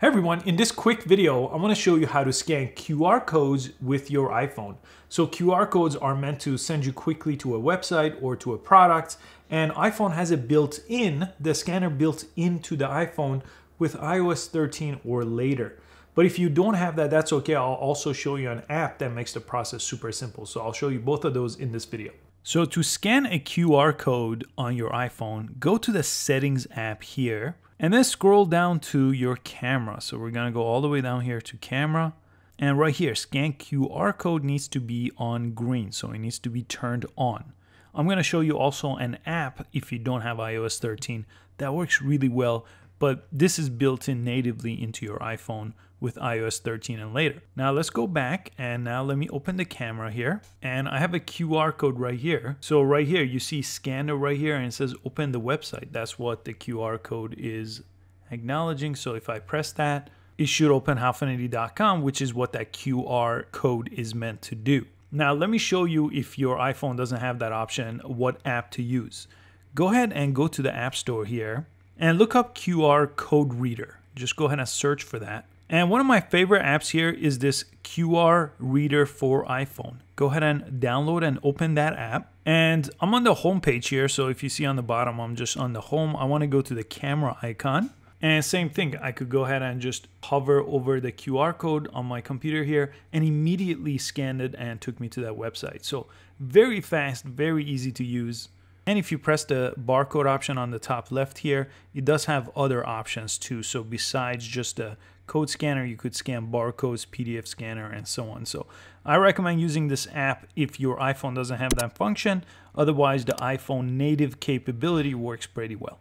Hey everyone, in this quick video, I want to show you how to scan QR codes with your iPhone. So QR codes are meant to send you quickly to a website or to a product, and iPhone has it built in, the scanner built into the iPhone with iOS 13 or later. But if you don't have that, that's okay. I'll also show you an app that makes the process super simple. So I'll show you both of those in this video. So to scan a QR code on your iPhone, go to the settings app here and then scroll down to your camera. So we're gonna go all the way down here to camera. And right here, scan QR code needs to be on green. So it needs to be turned on. I'm gonna show you also an app if you don't have iOS 13 that works really well but this is built in natively into your iPhone with iOS 13 and later. Now let's go back and now let me open the camera here and I have a QR code right here. So right here you see scanner right here and it says open the website. That's what the QR code is acknowledging. So if I press that, it should open howfinity.com, which is what that QR code is meant to do. Now let me show you if your iPhone doesn't have that option, what app to use. Go ahead and go to the App Store here and look up QR code reader. Just go ahead and search for that. And one of my favorite apps here is this QR reader for iPhone. Go ahead and download and open that app. And I'm on the home page here. So if you see on the bottom, I'm just on the home. I want to go to the camera icon. And same thing, I could go ahead and just hover over the QR code on my computer here and immediately scanned it and took me to that website. So very fast, very easy to use. And if you press the barcode option on the top left here, it does have other options too. So besides just the code scanner, you could scan barcodes, PDF scanner, and so on. So I recommend using this app if your iPhone doesn't have that function. Otherwise, the iPhone native capability works pretty well.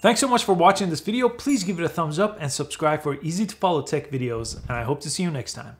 Thanks so much for watching this video. Please give it a thumbs up and subscribe for easy to follow tech videos. And I hope to see you next time.